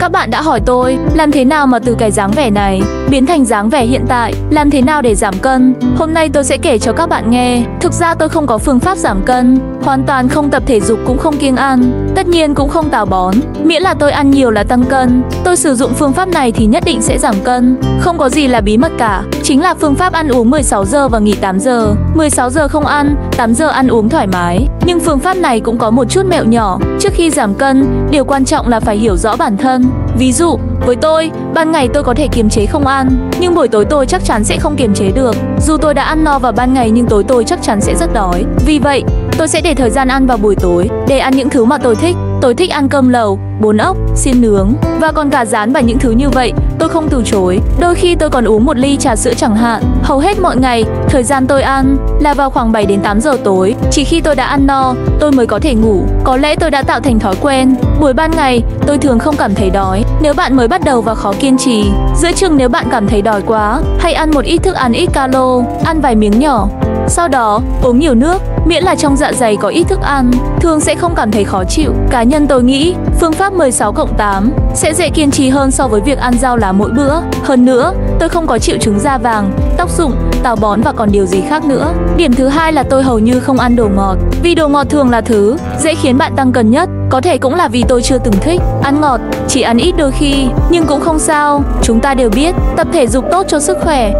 Các bạn đã hỏi tôi, làm thế nào mà từ cái dáng vẻ này biến thành dáng vẻ hiện tại, làm thế nào để giảm cân? Hôm nay tôi sẽ kể cho các bạn nghe. Thực ra tôi không có phương pháp giảm cân, hoàn toàn không tập thể dục cũng không kiêng ăn, tất nhiên cũng không tào bón, miễn là tôi ăn nhiều là tăng cân. Tôi sử dụng phương pháp này thì nhất định sẽ giảm cân, không có gì là bí mật cả. Chính là phương pháp ăn uống 16 giờ và nghỉ 8 giờ. 16 giờ không ăn, 8 giờ ăn uống thoải mái. Nhưng phương pháp này cũng có một chút mẹo nhỏ. Trước khi giảm cân, điều quan trọng là phải hiểu rõ bản thân. Ví dụ, với tôi, ban ngày tôi có thể kiềm chế không ăn, nhưng buổi tối tôi chắc chắn sẽ không kiềm chế được. Dù tôi đã ăn no vào ban ngày nhưng tối tôi chắc chắn sẽ rất đói. Vì vậy, tôi sẽ để thời gian ăn vào buổi tối để ăn những thứ mà tôi thích. Tôi thích ăn cơm lầu, bún ốc, xiên nướng và còn cả rán và những thứ như vậy, tôi không từ chối. Đôi khi tôi còn uống một ly trà sữa chẳng hạn. Hầu hết mọi ngày, thời gian tôi ăn là vào khoảng 7 đến 8 giờ tối. Chỉ khi tôi đã ăn no, tôi mới có thể ngủ. Có lẽ tôi đã tạo thành thói quen. Buổi ban ngày, tôi thường không cảm thấy đói. Nếu bạn mới bắt đầu và khó kiên trì, giữa chừng nếu bạn cảm thấy đói quá, hãy ăn một ít thức ăn ít calo, ăn vài miếng nhỏ. Sau đó, uống nhiều nước, miễn là trong dạ dày có ít thức ăn, thường sẽ không cảm thấy khó chịu. Cá nhân tôi nghĩ, phương pháp 16 cộng 8 sẽ dễ kiên trì hơn so với việc ăn rau lá mỗi bữa. Hơn nữa, tôi không có triệu chứng da vàng, tóc rụng, táo bón và còn điều gì khác nữa. Điểm thứ hai là tôi hầu như không ăn đồ ngọt, vì đồ ngọt thường là thứ dễ khiến bạn tăng cân nhất. Có thể cũng là vì tôi chưa từng thích ăn ngọt, chỉ ăn ít đôi khi, nhưng cũng không sao. Chúng ta đều biết, tập thể dục tốt cho sức khỏe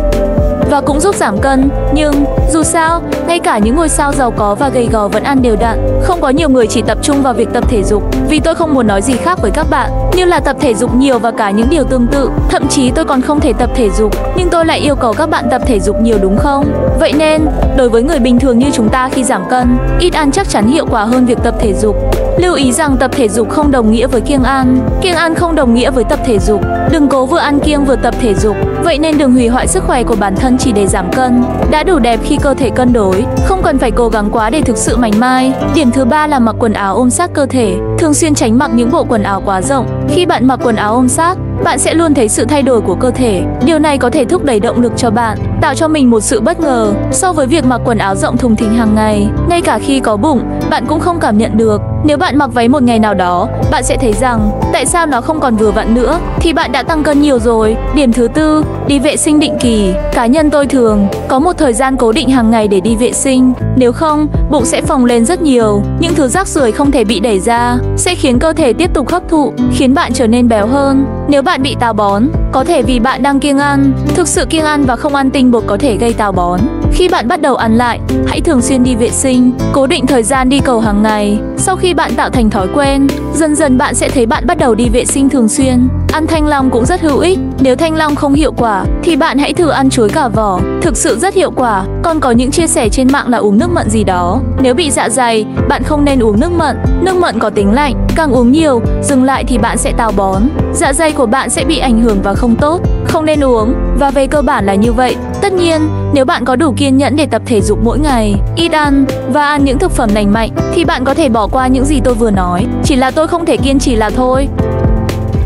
và cũng giúp giảm cân. Nhưng dù sao, ngay cả những ngôi sao giàu có và gầy gò vẫn ăn đều đặn. Không có nhiều người chỉ tập trung vào việc tập thể dục, vì tôi không muốn nói gì khác với các bạn, như là tập thể dục nhiều và cả những điều tương tự. Thậm chí tôi còn không thể tập thể dục, nhưng tôi lại yêu cầu các bạn tập thể dục nhiều đúng không? Vậy nên, đối với người bình thường như chúng ta khi giảm cân, ít ăn chắc chắn hiệu quả hơn việc tập thể dục. Lưu ý rằng tập thể dục không đồng nghĩa với kiêng ăn, kiêng ăn không đồng nghĩa với tập thể dục. Đừng cố vừa ăn kiêng vừa tập thể dục, vậy nên đừng hủy hoại sức khỏe của bản thân chỉ để giảm cân. Đã đủ đẹp khi cơ thể cân đối, không cần phải cố gắng quá để thực sự mảnh mai. Điểm thứ ba là mặc quần áo ôm sát cơ thể, thường xuyên tránh mặc những bộ quần áo quá rộng. Khi bạn mặc quần áo ôm sát, bạn sẽ luôn thấy sự thay đổi của cơ thể. Điều này có thể thúc đẩy động lực cho bạn, tạo cho mình một sự bất ngờ so với việc mặc quần áo rộng thùng thình hàng ngày. Ngay cả khi có bụng, bạn cũng không cảm nhận được. Nếu bạn mặc váy một ngày nào đó, bạn sẽ thấy rằng tại sao nó không còn vừa vặn nữa thì bạn đã tăng cân nhiều rồi. Điểm thứ tư, đi vệ sinh định kỳ. Cá nhân tôi thường có một thời gian cố định hàng ngày để đi vệ sinh. Nếu không, bụng sẽ phồng lên rất nhiều. Những thứ rác rưởi không thể bị đẩy ra sẽ khiến cơ thể tiếp tục hấp thụ, khiến bạn trở nên béo hơn. Nếu bạn bạn bị táo bón, có thể vì bạn đang kiêng ăn. Thực sự kiêng ăn và không ăn tinh bột có thể gây táo bón. Khi bạn bắt đầu ăn lại, hãy thường xuyên đi vệ sinh, cố định thời gian đi cầu hàng ngày. Sau khi bạn tạo thành thói quen, dần dần bạn sẽ thấy bạn bắt đầu đi vệ sinh thường xuyên. Ăn thanh long cũng rất hữu ích. Nếu thanh long không hiệu quả thì bạn hãy thử ăn chuối cả vỏ, thực sự rất hiệu quả. Còn có những chia sẻ trên mạng là uống nước mận gì đó. Nếu bị dạ dày, bạn không nên uống nước mận. Nước mận có tính lạnh, càng uống nhiều, dừng lại thì bạn sẽ táo bón. Dạ dày của bạn sẽ bị ảnh hưởng và không tốt, không nên uống. Và về cơ bản là như vậy. Tất nhiên, nếu bạn có đủ kiên nhẫn để tập thể dục mỗi ngày, ít ăn và ăn những thực phẩm lành mạnh thì bạn có thể bỏ qua những gì tôi vừa nói. Chỉ là tôi không thể kiên trì là thôi.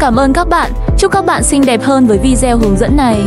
Cảm ơn các bạn. Chúc các bạn xinh đẹp hơn với video hướng dẫn này.